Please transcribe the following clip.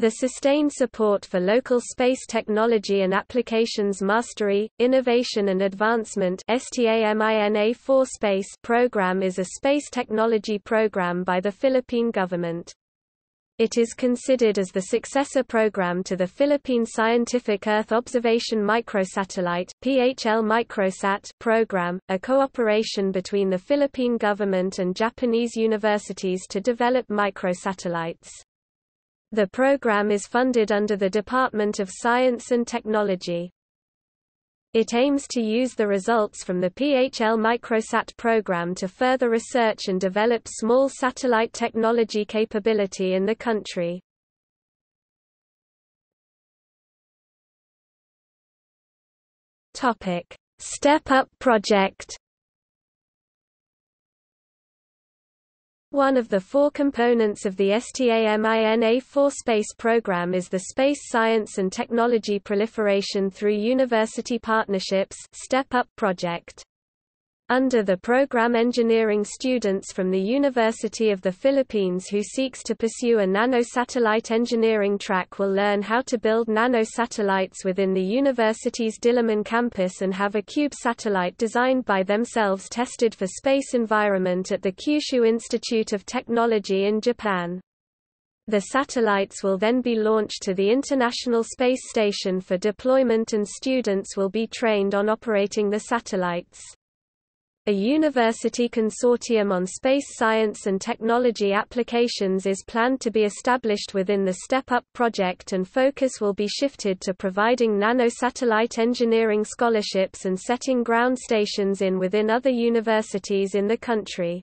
The Sustained Support for Local Space Technology and Applications Mastery, Innovation and Advancement STAMINA-4 program is a space technology program by the Philippine government. It is considered as the successor program to the Philippine Scientific Earth Observation Microsatellite PHL Microsat program, a cooperation between the Philippine government and Japanese universities to develop microsatellites. The program is funded under the Department of Science and Technology. It aims to use the results from the PHL Microsat program to further research and develop small satellite technology capability in the country. Step Up project One of the four components of the STAMINA4Space program is the Space Science and Technology Proliferation through University Partnerships Step Up project. Under the program engineering students from the University of the Philippines who seeks to pursue a nanosatellite engineering track will learn how to build nanosatellites within the university's Diliman campus and have a CuBE satellite designed by themselves tested for space environment at the Kyushu Institute of Technology in Japan. The satellites will then be launched to the International Space Station for deployment and students will be trained on operating the satellites. A university consortium on space science and technology applications is planned to be established within the STEP UP project and focus will be shifted to providing nanosatellite engineering scholarships and setting ground stations in within other universities in the country.